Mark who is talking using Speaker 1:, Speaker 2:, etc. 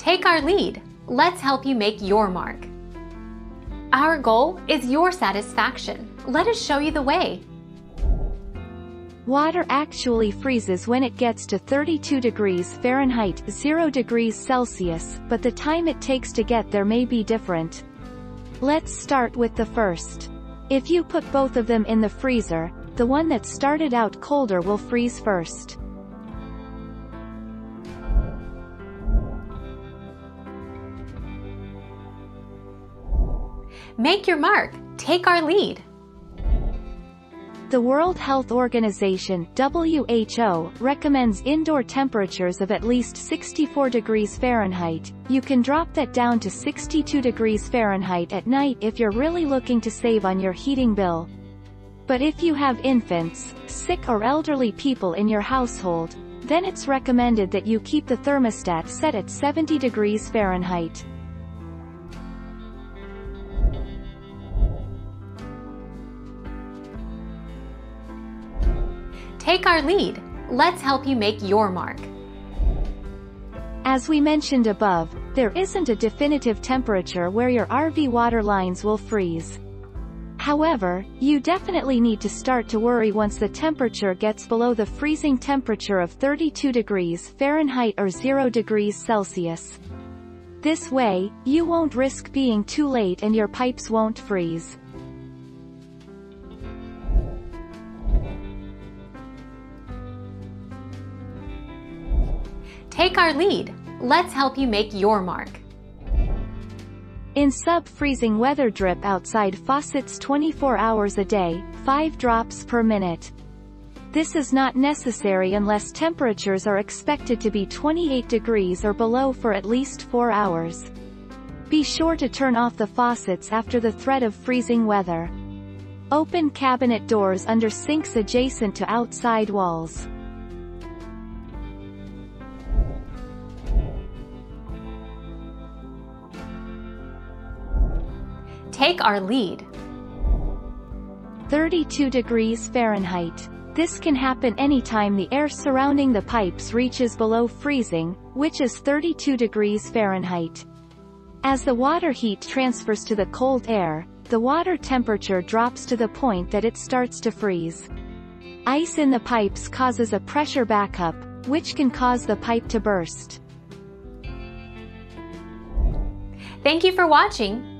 Speaker 1: Take our lead. Let's help you make your mark. Our goal is your satisfaction. Let us show you the way.
Speaker 2: Water actually freezes when it gets to 32 degrees Fahrenheit 0 degrees Celsius, but the time it takes to get there may be different. Let's start with the first. If you put both of them in the freezer, the one that started out colder will freeze first.
Speaker 1: Make your mark. Take our lead.
Speaker 2: The World Health Organization WHO recommends indoor temperatures of at least 64 degrees Fahrenheit. You can drop that down to 62 degrees Fahrenheit at night if you're really looking to save on your heating bill. But if you have infants, sick or elderly people in your household, then it's recommended that you keep the thermostat set at 70 degrees Fahrenheit.
Speaker 1: Take our lead. Let's help you make your mark.
Speaker 2: As we mentioned above, there isn't a definitive temperature where your RV water lines will freeze. However, you definitely need to start to worry once the temperature gets below the freezing temperature of 32 degrees Fahrenheit or 0 degrees Celsius. This way, you won't risk being too late and your pipes won't freeze.
Speaker 1: Take our lead. Let's help you make your mark.
Speaker 2: In sub-freezing weather drip outside faucets 24 hours a day, 5 drops per minute. This is not necessary unless temperatures are expected to be 28 degrees or below for at least 4 hours. Be sure to turn off the faucets after the threat of freezing weather. Open cabinet doors under sinks adjacent to outside walls.
Speaker 1: Take our lead.
Speaker 2: 32 degrees Fahrenheit. This can happen anytime the air surrounding the pipes reaches below freezing, which is 32 degrees Fahrenheit. As the water heat transfers to the cold air, the water temperature drops to the point that it starts to freeze. Ice in the pipes causes a pressure backup, which can cause the pipe to burst.
Speaker 1: Thank you for watching.